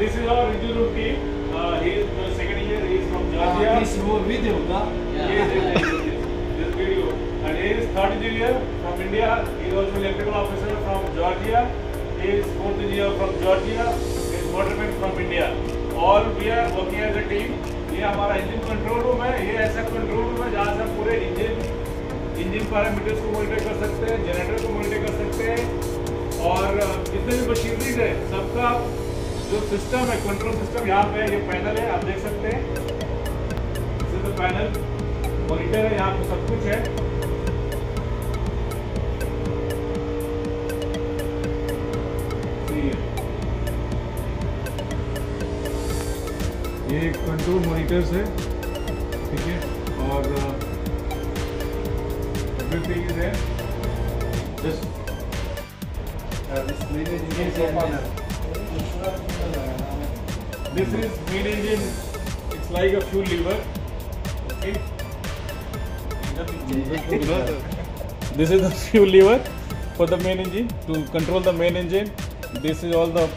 this is our engineer team. Uh, he is the second year. He is from Georgia. Uh, This video, да? Yes, yes, yes, yes, yes. This video. And he is third engineer from India. He is also electrical officer from Georgia. He is fourth engineer from Georgia. He is motorman from India. All we are working as a team. ये हमारा engine control room है ये ऐसा control room है जहाँ से हम पूरे इंजन इंजन पैरामीटर्स को मॉनिटर कर सकते हैं जनरेटर को मॉनिटर कर सकते हैं और जितने भी मशीनरीज है सबका जो सिस्टम है कंट्रोल सिस्टम यहाँ पे, ये पैनल है, आप देख सकते हैं। द पैनल मॉनिटर है, यहाँ पे सब कुछ है। ये कंट्रोल मॉनिटर्स है, ठीक है? और एवरीथिंग इज़ है just This video is This is main engine. It's like a fuel lever. Okay. this is the fuel lever for the main engine to control the main engine. This is all the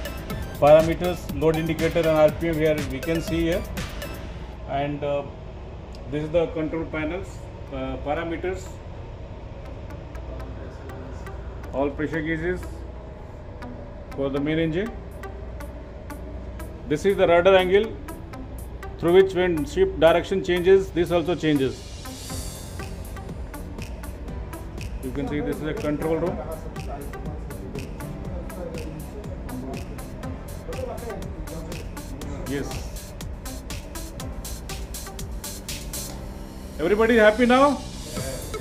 parameters, load indicator and RPM here we can see here. And uh, this is the control panels, uh, parameters, all pressure gauges for the main engine. This is the rudder angle through which when ship direction changes, this also changes. You can see this is a control room. Yes. Everybody happy now?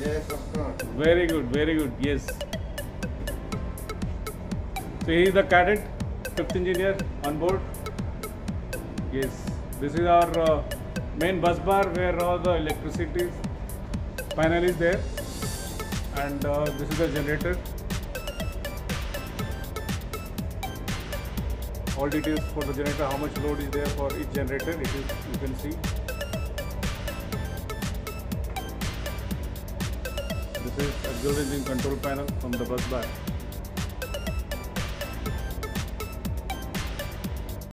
Yes, of course. Very good, very good. Yes. So he is the cadet, fifth engineer on board. Yes. This is our uh, main bus bar where all the electricity panel is there, and uh, this is the generator. All details for the generator, how much load is there for each generator, it is you can see. This is a dual engine control panel from the bus bar.